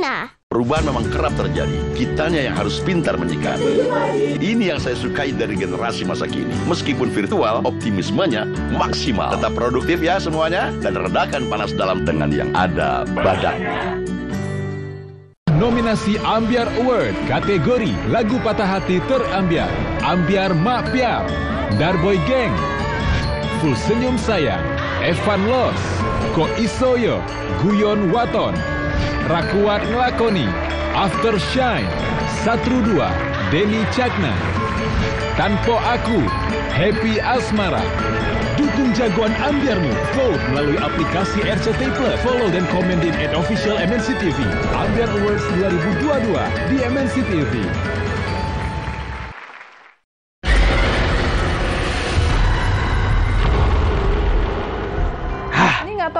Pertamina. Perubahan memang kerap terjadi. Kitanya yang harus pintar menyikapi. Ini yang saya sukai dari generasi masa kini. Meskipun virtual, optimismenya maksimal. Tetap produktif ya semuanya. Dan redakan panas dalam dengan yang ada badannya. Nominasi Ambiar Award kategori lagu patah hati terambiar. Ambiar Mak Piar, Darboy Gang, Full Senyum Sayang, Evan Los, Ko Isoyo, Guyon Waton, Rakuat Ngelakoni, After Shine, Satru 2, Denny Cakna, Tanpo Aku, Happy Asmara, Dukung jagoan ambiarmu. Vote melalui aplikasi RCT Plus. Follow dan komen di official MNC TV. Ambiar Awards 2022 di MNC TV.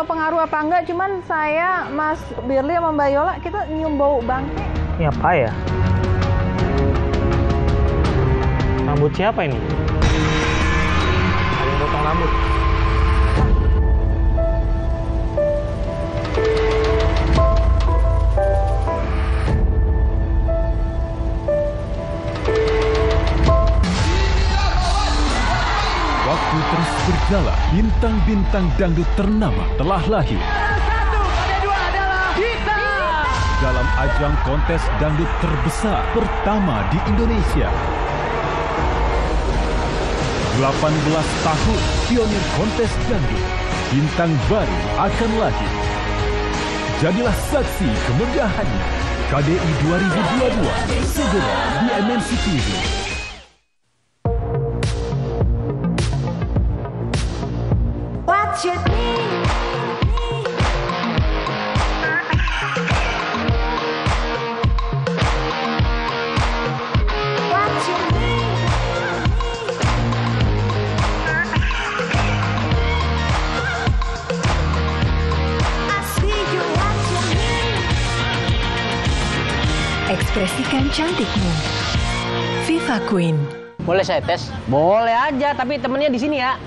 Pengaruh apa enggak, cuman saya, Mas Birli sama Mbak Yola, kita nyium bau bangke. Ini apa ya? Rambut siapa ini? Ada yang potong rambut. Waktu terus berjalan, bintang-bintang dangdut ternama telah lahir. Dalam ajang kontes dangdut terbesar pertama di Indonesia. 18 tahun pionir kontes dangdut, bintang baru akan lahir. Jadilah saksi kemegahannya. KDI 2022 segera di MNC TV. Ekspresikan cantikmu. Viva Queen. Boleh saya tes? Boleh aja, tapi temennya di sini ya.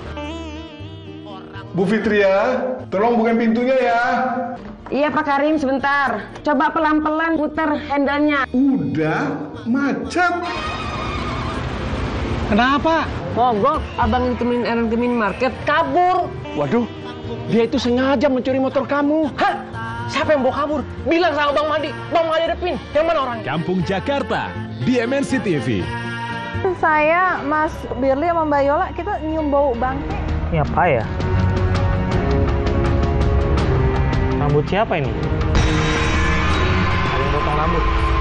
Bu Fitria, tolong bukain pintunya ya. Iya Pak Karim sebentar. Coba pelan-pelan putar handle-nya. Udah macet. Kenapa? Mogok, abang yang temenin Aaron ke minimarket kabur. Waduh, dia itu sengaja mencuri motor kamu. Hah? Siapa yang bawa kabur? Bilang sama Bang Madi. Bang Madi ada pin. Yang mana orangnya? Kampung Jakarta di MNC TV. Saya, Mas Birli sama Mbak Yola, kita nyium bau bangke. Ini apa ya? Rambut siapa ini? Ada yang potong rambut.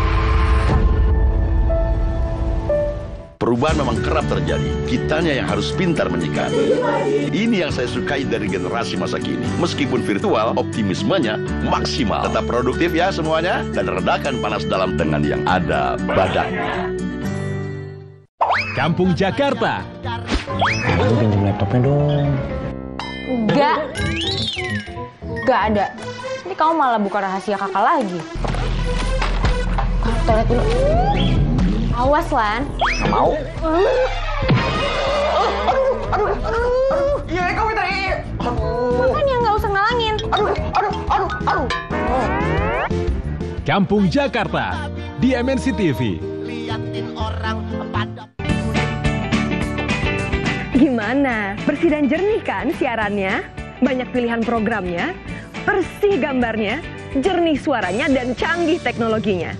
Perubahan memang kerap terjadi. Kitanya yang harus pintar menyikapi. Ini yang saya sukai dari generasi masa kini. Meskipun virtual, optimismenya maksimal. Tetap produktif ya semuanya. Dan redakan panas dalam dengan yang ada badannya. Kampung Jakarta Aku pinjam laptopnya dong. Enggak. Enggak ada. Ini kamu malah buka rahasia kakak lagi. Toilet dulu. Awas, Lan. Nggak mau. Makanya nggak usah ngalangin. Kampung Jakarta di MNC TV. Gimana? Bersih dan jernih kan siarannya? Banyak pilihan programnya, bersih gambarnya, jernih suaranya, dan canggih teknologinya.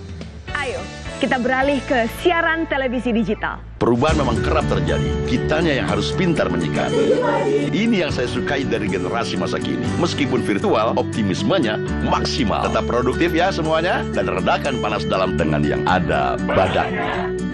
Ayo, kita beralih ke siaran televisi digital. Perubahan memang kerap terjadi. Kitanya yang harus pintar menyikapi. Ini yang saya sukai dari generasi masa kini. Meskipun virtual, optimismenya maksimal. Tetap produktif ya semuanya. Dan redakan panas dalam dengan yang ada badannya.